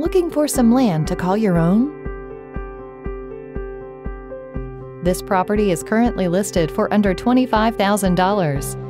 Looking for some land to call your own? This property is currently listed for under $25,000.